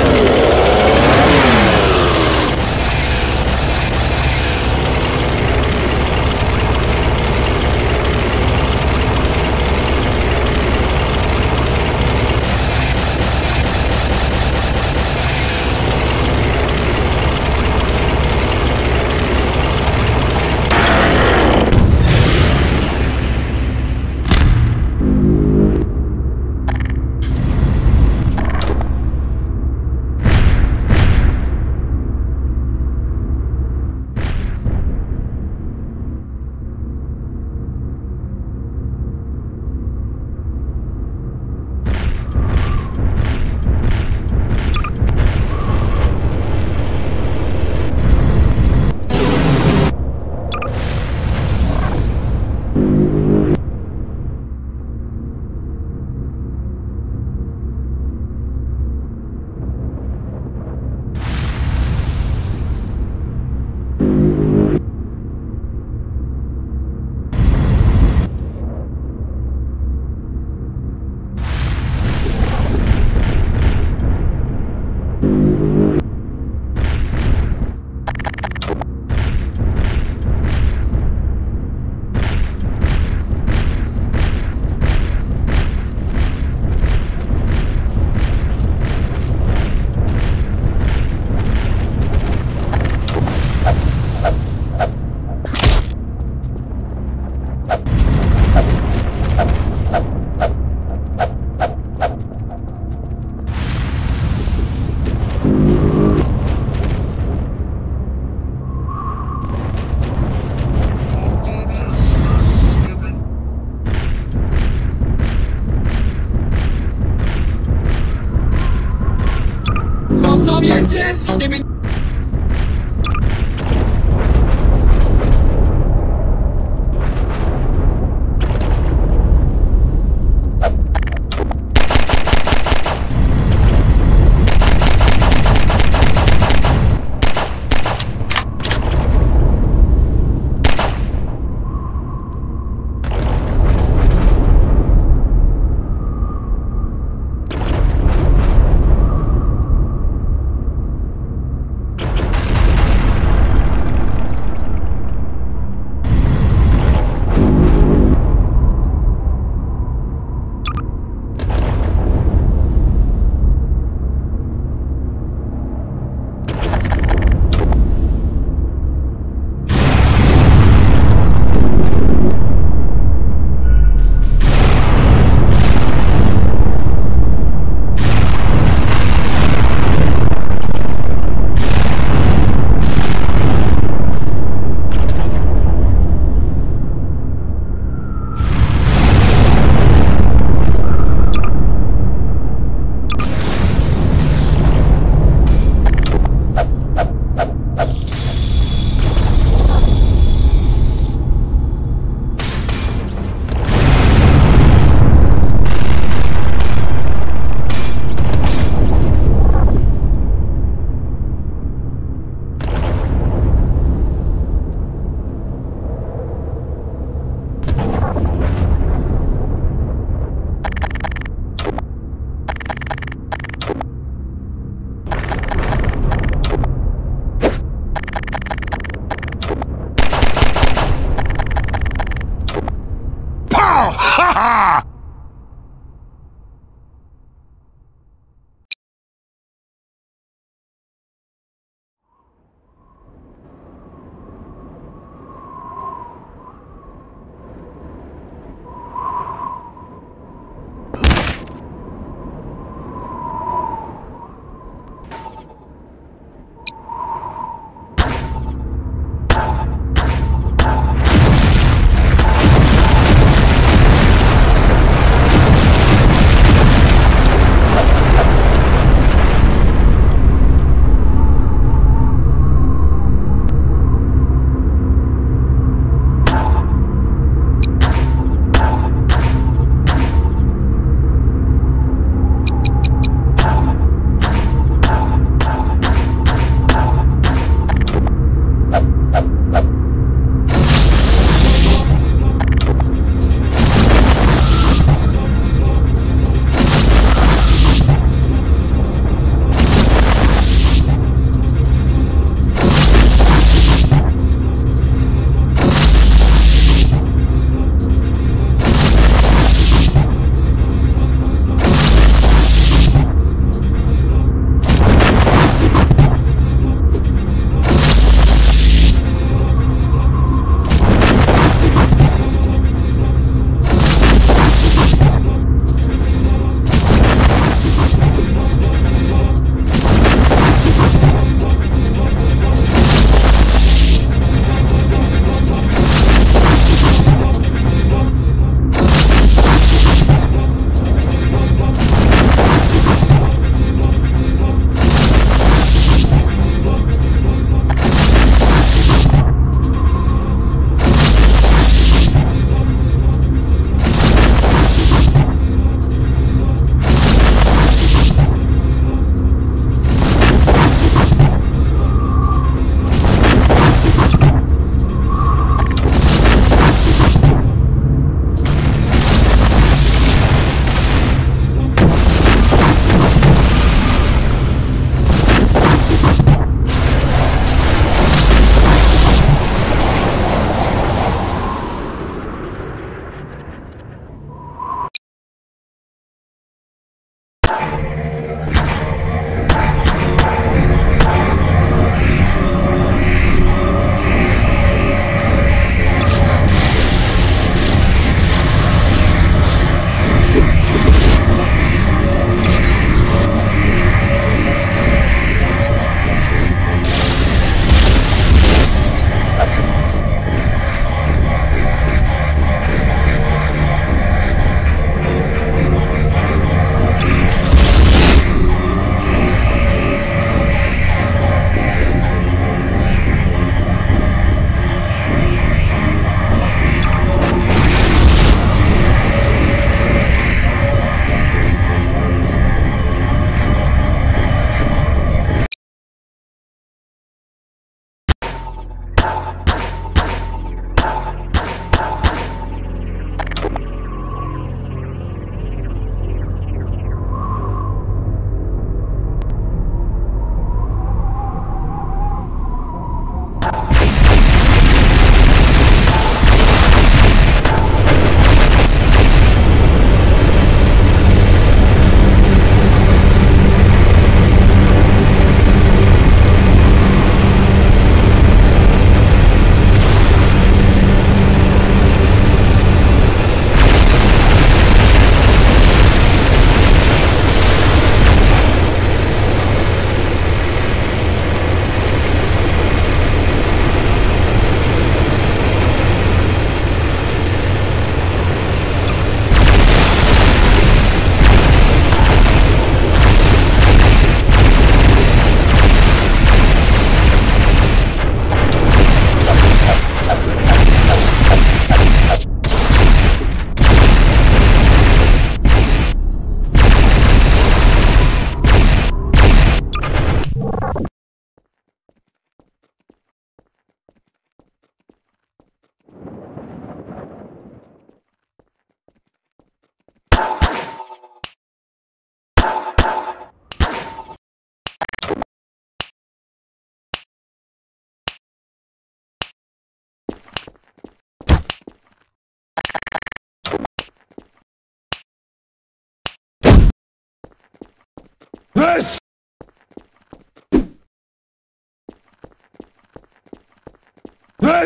you. Stimming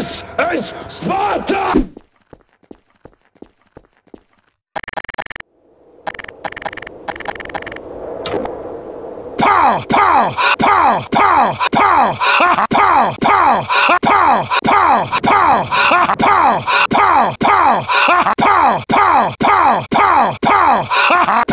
This is Sparta! Pow! Pow! Pow! Pow! Pow! Pow! Pow! Pow! Pow! Pow! Pow! Pow! Pow! Pow! Pow! Pow! Pow! Pow!